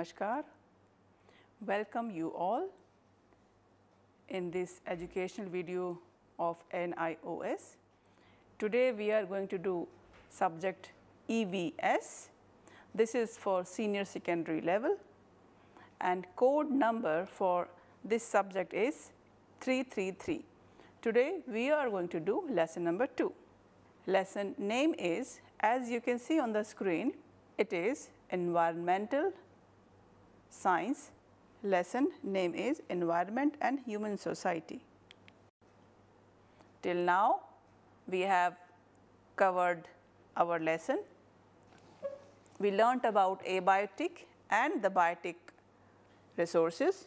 Namaskar. Welcome you all in this educational video of NIOS. Today we are going to do subject EVS. This is for senior secondary level and code number for this subject is 333. Today we are going to do lesson number 2. Lesson name is as you can see on the screen it is environmental science lesson name is environment and human society. Till now we have covered our lesson. We learnt about abiotic and the biotic resources.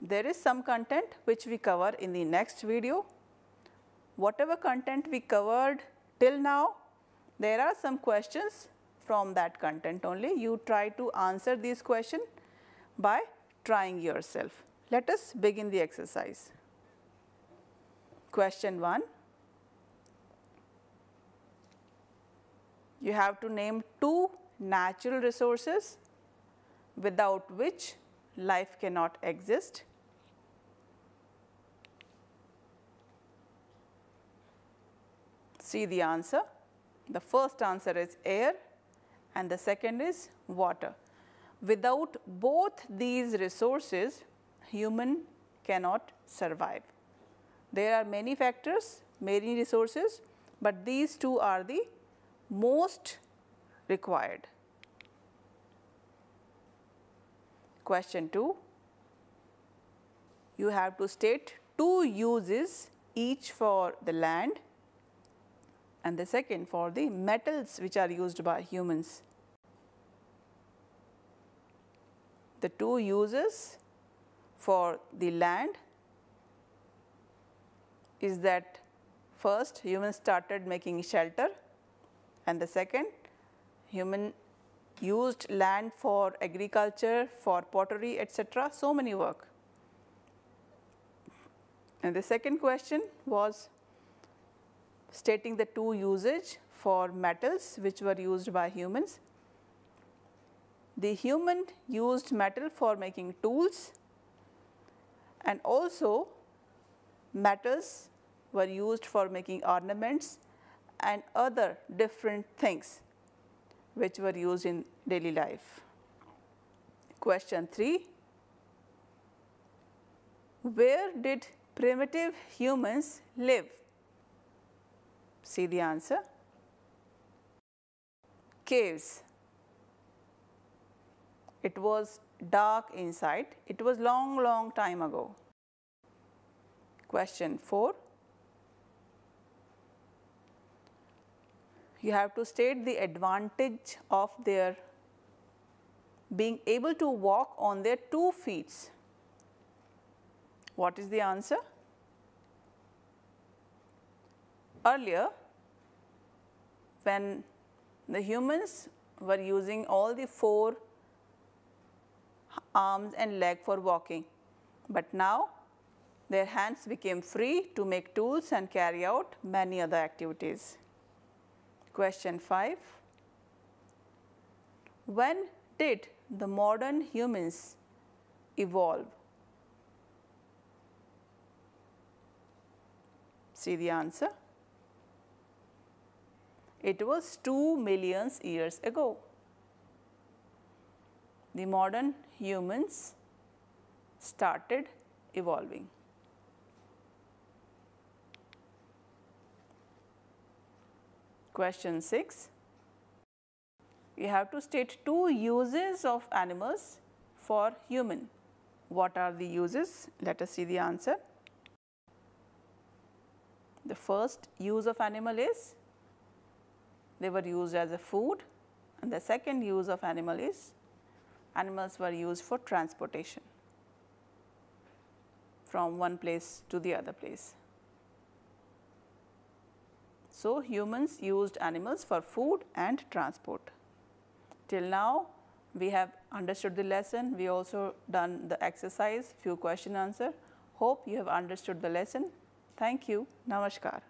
There is some content which we cover in the next video. Whatever content we covered till now, there are some questions from that content only. You try to answer these questions by trying yourself. Let us begin the exercise. Question 1. You have to name two natural resources without which life cannot exist. See the answer. The first answer is air and the second is water. Without both these resources, human cannot survive. There are many factors, many resources, but these two are the most required. Question 2, you have to state two uses each for the land and the second for the metals which are used by humans. The two uses for the land is that first humans started making shelter and the second human used land for agriculture, for pottery etc. so many work. And the second question was stating the two usage for metals which were used by humans. The human used metal for making tools and also metals were used for making ornaments and other different things which were used in daily life. Question 3. Where did primitive humans live? See the answer. Caves. It was dark inside. It was long, long time ago. Question 4. You have to state the advantage of their being able to walk on their two feet. What is the answer? Earlier, when the humans were using all the four arms and leg for walking, but now their hands became free to make tools and carry out many other activities. Question 5. When did the modern humans evolve? See the answer. It was 2 millions years ago. The modern humans started evolving. Question 6. You have to state two uses of animals for human. What are the uses? Let us see the answer. The first use of animal is they were used as a food and the second use of animal is animals were used for transportation from one place to the other place. So, humans used animals for food and transport. Till now we have understood the lesson, we also done the exercise, few question answer. Hope you have understood the lesson. Thank you. Namaskar.